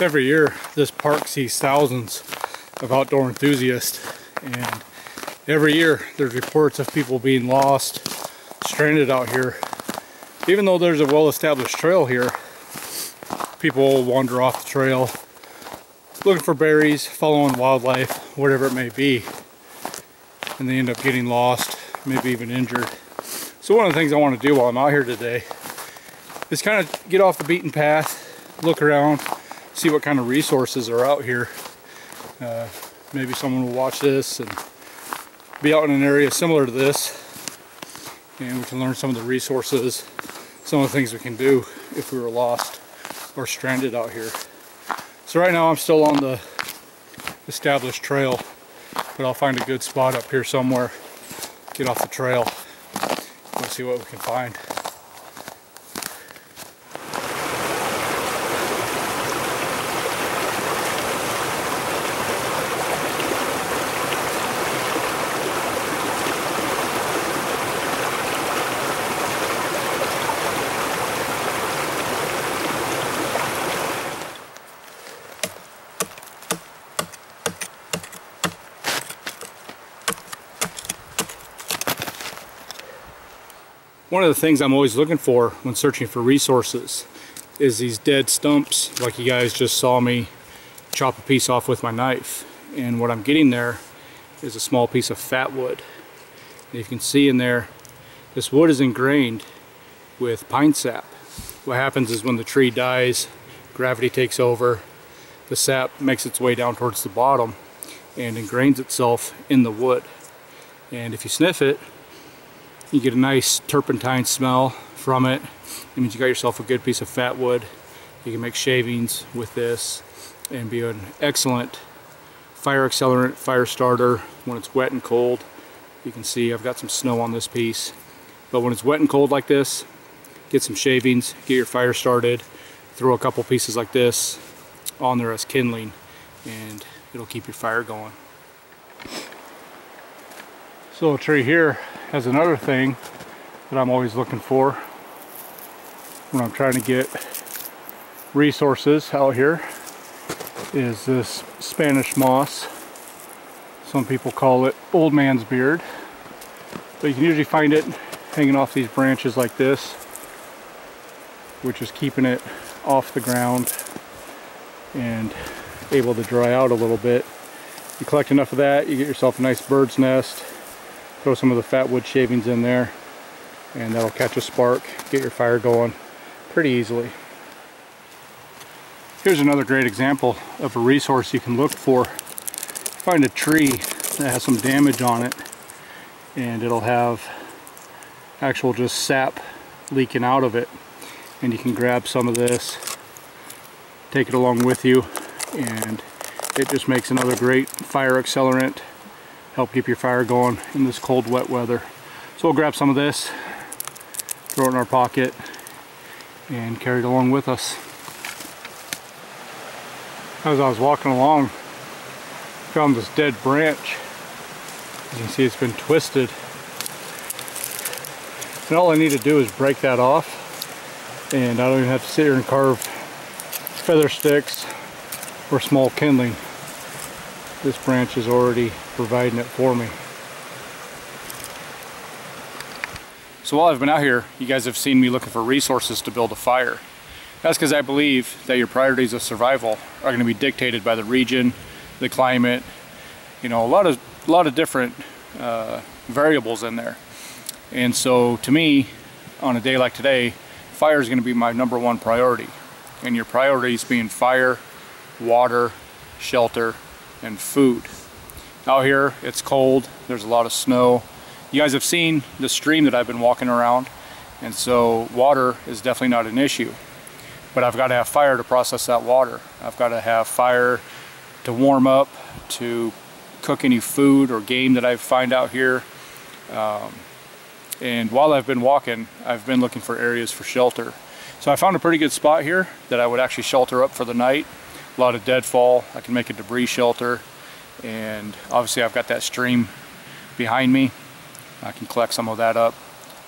Every year, this park sees thousands of outdoor enthusiasts, and every year there's reports of people being lost, stranded out here. Even though there's a well-established trail here, people wander off the trail looking for berries, following wildlife, whatever it may be, and they end up getting lost, maybe even injured. So one of the things I want to do while I'm out here today is kind of get off the beaten path, look around, see what kind of resources are out here. Uh, maybe someone will watch this and be out in an area similar to this and we can learn some of the resources, some of the things we can do if we were lost or stranded out here. So right now I'm still on the established trail, but I'll find a good spot up here somewhere, get off the trail, and see what we can find. One of the things I'm always looking for when searching for resources is these dead stumps like you guys just saw me chop a piece off with my knife. And what I'm getting there is a small piece of fat wood. And you can see in there this wood is ingrained with pine sap. What happens is when the tree dies gravity takes over the sap makes its way down towards the bottom and ingrains itself in the wood. And if you sniff it you get a nice turpentine smell from it. It means you got yourself a good piece of fat wood. You can make shavings with this and be an excellent fire accelerant, fire starter when it's wet and cold. You can see I've got some snow on this piece. But when it's wet and cold like this, get some shavings, get your fire started, throw a couple pieces like this on there as kindling and it'll keep your fire going. This little tree here has another thing that I'm always looking for when I'm trying to get resources out here is this Spanish moss. Some people call it old man's beard. But you can usually find it hanging off these branches like this, which is keeping it off the ground and able to dry out a little bit. You collect enough of that, you get yourself a nice bird's nest throw some of the fat wood shavings in there and that'll catch a spark get your fire going pretty easily. Here's another great example of a resource you can look for. Find a tree that has some damage on it and it'll have actual just sap leaking out of it. And you can grab some of this take it along with you and it just makes another great fire accelerant help keep your fire going in this cold wet weather. So we'll grab some of this, throw it in our pocket, and carry it along with us. As I was walking along, found this dead branch. You can see it's been twisted. And all I need to do is break that off and I don't even have to sit here and carve feather sticks or small kindling this branch is already providing it for me. So while I've been out here, you guys have seen me looking for resources to build a fire. That's because I believe that your priorities of survival are going to be dictated by the region, the climate, you know, a lot of, a lot of different uh, variables in there. And so to me, on a day like today, fire is going to be my number one priority. And your priorities being fire, water, shelter, and food. Out here, it's cold, there's a lot of snow. You guys have seen the stream that I've been walking around, and so water is definitely not an issue. But I've got to have fire to process that water. I've got to have fire to warm up, to cook any food or game that I find out here. Um, and while I've been walking, I've been looking for areas for shelter. So I found a pretty good spot here that I would actually shelter up for the night a lot of deadfall. I can make a debris shelter and obviously I've got that stream behind me. I can collect some of that up,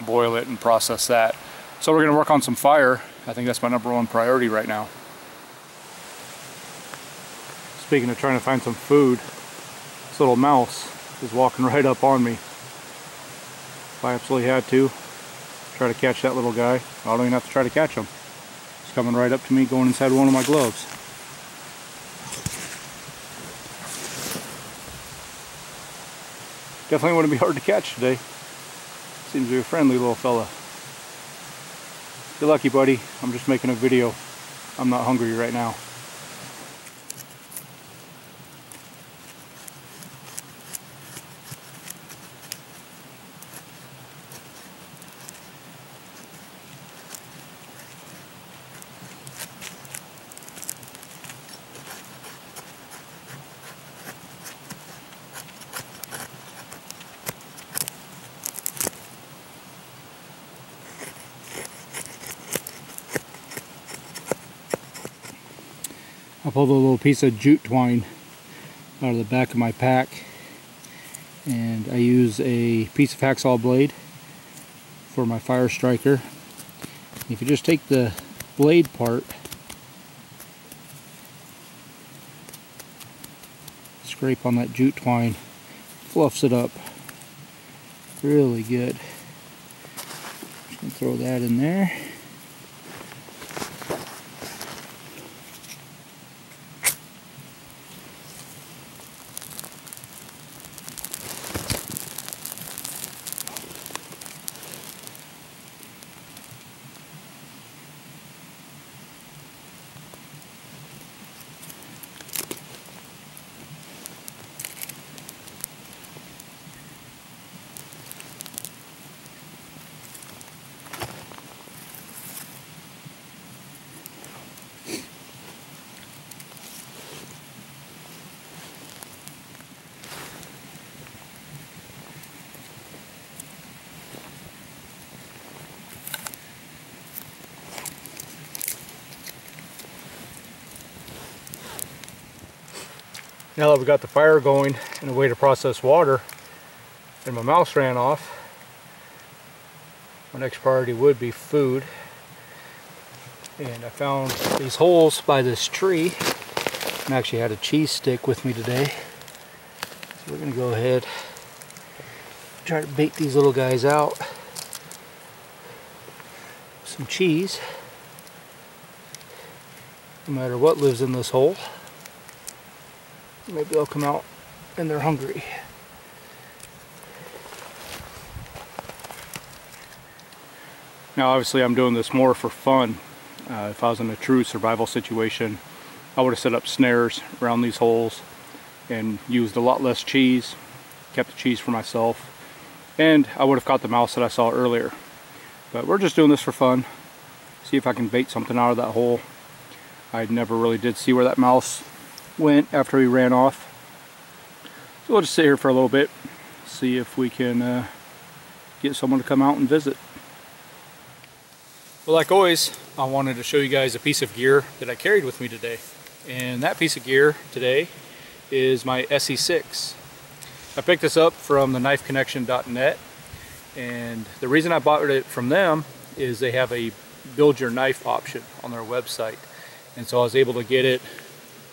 boil it and process that. So we're going to work on some fire. I think that's my number one priority right now. Speaking of trying to find some food, this little mouse is walking right up on me. If I absolutely had to, try to catch that little guy. I don't even have to try to catch him. He's coming right up to me, going inside one of my gloves. Definitely wouldn't be hard to catch today. Seems to be a friendly little fella. You're lucky, buddy. I'm just making a video. I'm not hungry right now. I pulled a little piece of jute twine out of the back of my pack and I use a piece of hacksaw blade for my fire striker. If you just take the blade part scrape on that jute twine fluffs it up really good. Just throw that in there. Now that we've got the fire going and a way to process water, and my mouse ran off, my next priority would be food. And I found these holes by this tree. I actually had a cheese stick with me today. So we're gonna go ahead try to bait these little guys out. Some cheese. No matter what lives in this hole. Maybe they'll come out and they're hungry. Now obviously I'm doing this more for fun. Uh, if I was in a true survival situation, I would have set up snares around these holes and used a lot less cheese, kept the cheese for myself, and I would have caught the mouse that I saw earlier. But we're just doing this for fun. See if I can bait something out of that hole. I never really did see where that mouse went after he ran off. So we'll just sit here for a little bit, see if we can uh, get someone to come out and visit. Well, like always, I wanted to show you guys a piece of gear that I carried with me today. And that piece of gear today is my ESEE 6. I picked this up from the knifeconnection.net and the reason I bought it from them is they have a build your knife option on their website. And so I was able to get it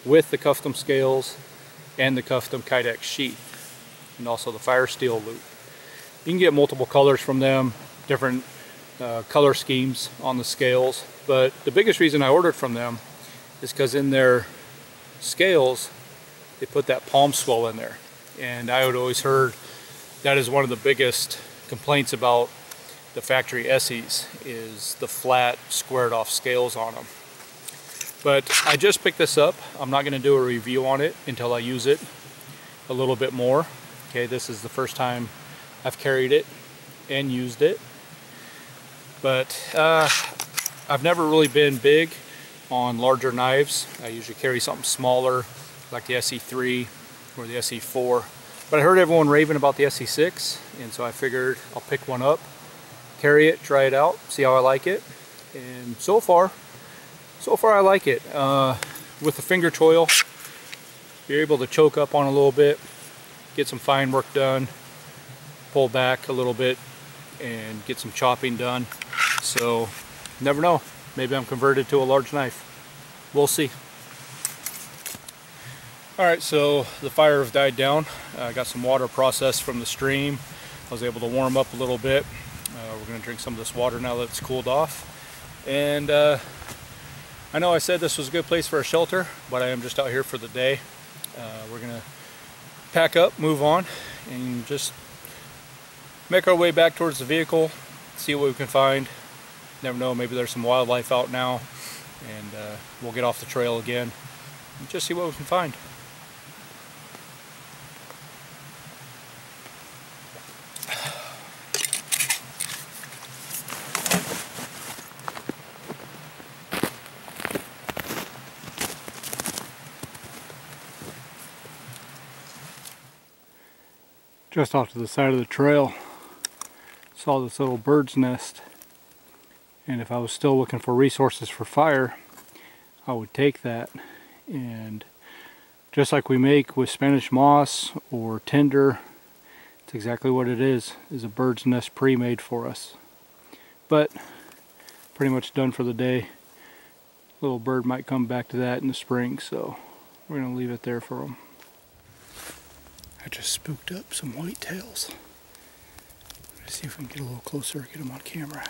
with the custom scales and the custom Kydex sheath and also the fire steel loop. You can get multiple colors from them, different uh, color schemes on the scales, but the biggest reason I ordered from them is because in their scales they put that palm swell in there and I had always heard that is one of the biggest complaints about the factory ESEEs is the flat squared off scales on them but I just picked this up. I'm not going to do a review on it until I use it a little bit more. Okay, this is the first time I've carried it and used it. But uh, I've never really been big on larger knives. I usually carry something smaller like the ESEE 3 or the ESEE 4. But I heard everyone raving about the ESEE 6 and so I figured I'll pick one up, carry it, try it out, see how I like it. And so far, so far I like it. Uh, with the finger choil, you're able to choke up on a little bit, get some fine work done, pull back a little bit, and get some chopping done. So, never know. Maybe I'm converted to a large knife. We'll see. Alright, so the fire has died down. I uh, got some water processed from the stream. I was able to warm up a little bit. Uh, we're going to drink some of this water now that it's cooled off. And uh, I know I said this was a good place for a shelter, but I am just out here for the day. Uh, we're to pack up, move on, and just make our way back towards the vehicle, see what we can find. Never know, maybe there's some wildlife out now, and uh, we'll get off the trail again and just see what we can find. Just off to the side of the trail saw this little bird's nest. And if I was still looking for resources for fire I would take that. And just like we make with Spanish moss or tinder it's exactly what it is is a bird's nest pre-made for us. But pretty much done for the day. Little bird might come back to that in the spring so we're gonna leave it there for them I just spooked up some whitetails. Let's see if we can get a little closer, get them on camera.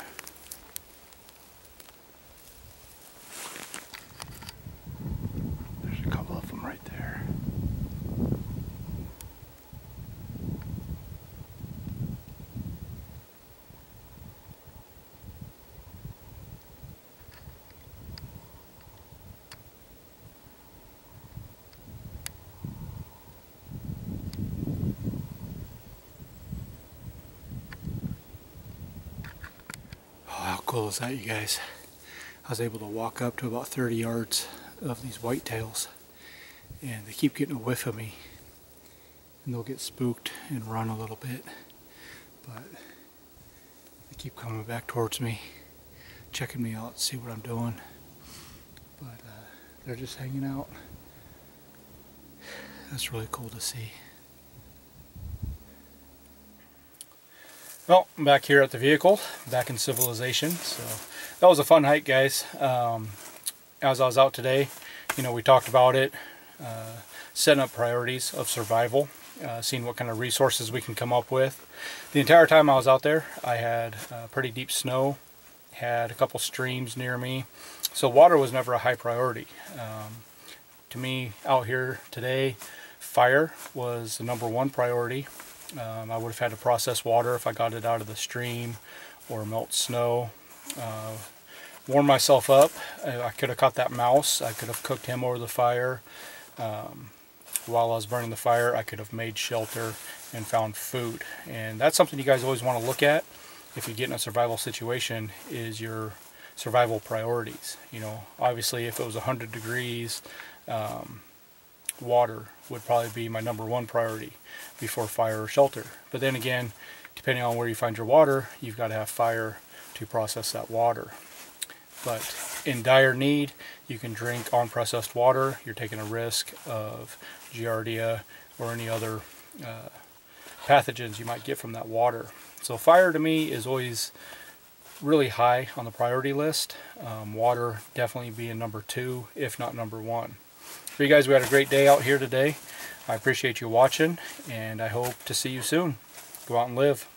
There's a couple of them right there. Cool is that you guys? I was able to walk up to about 30 yards of these whitetails and they keep getting a whiff of me and they'll get spooked and run a little bit but they keep coming back towards me checking me out see what I'm doing but uh, they're just hanging out that's really cool to see Well, I'm back here at the vehicle, back in civilization. So that was a fun hike, guys. Um, as I was out today, you know, we talked about it, uh, setting up priorities of survival, uh, seeing what kind of resources we can come up with. The entire time I was out there, I had uh, pretty deep snow, had a couple streams near me, so water was never a high priority. Um, to me, out here today, fire was the number one priority. Um, I would have had to process water if I got it out of the stream or melt snow. Uh, warm myself up. I could have caught that mouse. I could have cooked him over the fire. Um, while I was burning the fire, I could have made shelter and found food. And that's something you guys always want to look at if you get in a survival situation is your survival priorities. You know, obviously if it was 100 degrees, um, water would probably be my number one priority before fire or shelter. But then again, depending on where you find your water, you've got to have fire to process that water. But in dire need, you can drink unprocessed water. You're taking a risk of Giardia or any other uh, pathogens you might get from that water. So fire to me is always really high on the priority list. Um, water definitely being number two, if not number one. So you guys, we had a great day out here today. I appreciate you watching, and I hope to see you soon. Go out and live.